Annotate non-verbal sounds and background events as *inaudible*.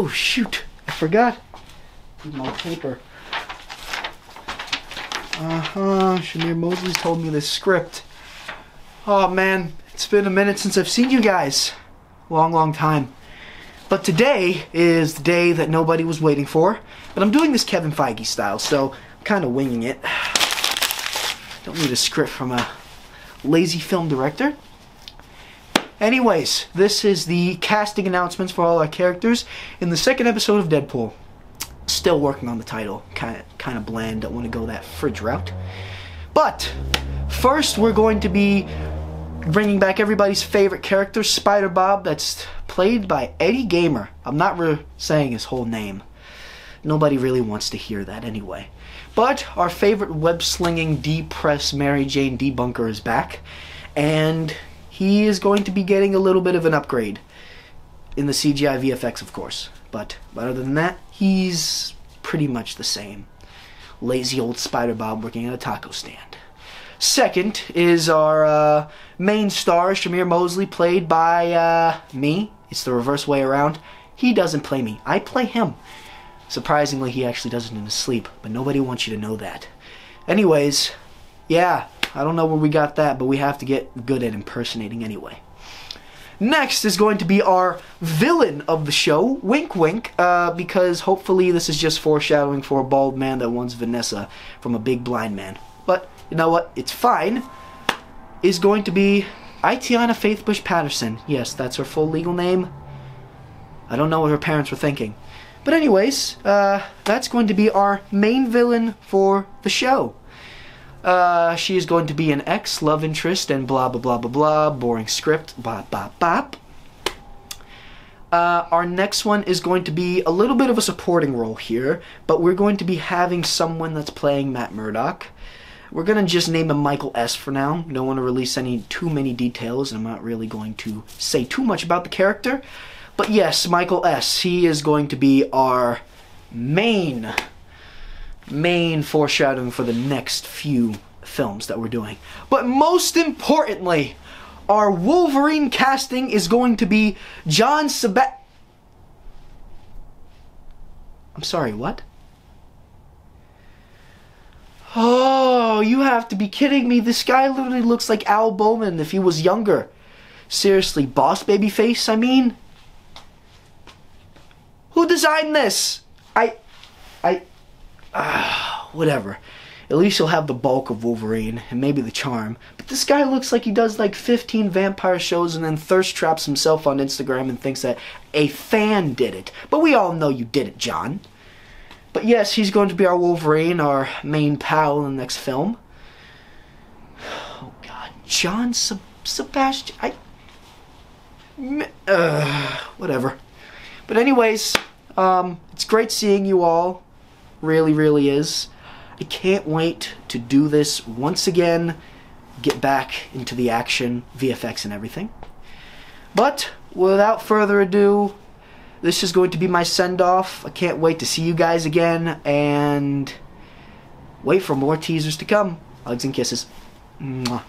Oh shoot, I forgot. My paper. Uh-huh, Shamir Mosley's told me this script. Oh man, it's been a minute since I've seen you guys. Long, long time. But today is the day that nobody was waiting for. But I'm doing this Kevin Feige style, so I'm kind of winging it. Don't need a script from a lazy film director. Anyways, this is the casting announcements for all our characters in the second episode of Deadpool. Still working on the title. Kind of, kind of bland. Don't want to go that fridge route. But first, we're going to be bringing back everybody's favorite character, Spider Bob. That's played by Eddie Gamer. I'm not saying his whole name. Nobody really wants to hear that anyway. But our favorite web slinging D press Mary Jane debunker is back, and he is going to be getting a little bit of an upgrade in the CGI VFX, of course. But other than that, he's pretty much the same. Lazy old Spider Bob working at a taco stand. Second is our uh, main star, Shamir Mosley, played by uh, me. It's the reverse way around. He doesn't play me, I play him. Surprisingly, he actually does it in his sleep, but nobody wants you to know that. Anyways, yeah, I don't know where we got that, but we have to get good at impersonating anyway. Next is going to be our villain of the show, Wink Wink, uh, because hopefully this is just foreshadowing for a bald man that wants Vanessa from a big blind man. But you know what? It's fine. Is going to be Itiana Faithbush Patterson. Yes, that's her full legal name. I don't know what her parents were thinking. But anyways, uh, that's going to be our main villain for the show. Uh, she is going to be an ex love interest and blah blah blah blah blah. Boring script. Bop bop bop. Uh, our next one is going to be a little bit of a supporting role here, but we're going to be having someone that's playing Matt Murdock. We're gonna just name him Michael S for now. Don't want to release any too many details, and I'm not really going to say too much about the character. But yes, Michael S. He is going to be our main main foreshadowing for the next few films that we're doing. But most importantly, our Wolverine casting is going to be John Seb. I'm sorry, what? Oh, you have to be kidding me. This guy literally looks like Al Bowman if he was younger. Seriously, boss baby face, I mean? Who designed this? I. I. Uh, *sighs* whatever. At least you'll have the bulk of Wolverine and maybe the charm. But this guy looks like he does like 15 vampire shows and then thirst traps himself on Instagram and thinks that a fan did it. But we all know you did it, John. But yes, he's going to be our Wolverine, our main pal in the next film. *sighs* Oh God, John Seb- Sebastian. I. Uh, whatever. But anyways, um, it's great seeing you all. Really, really is. I can't wait to do this once again. Get back into the action, VFX, and everything. But without further ado, this is going to be my send off. I can't wait to see you guys again and wait for more teasers to come. Hugs and kisses. Mwah.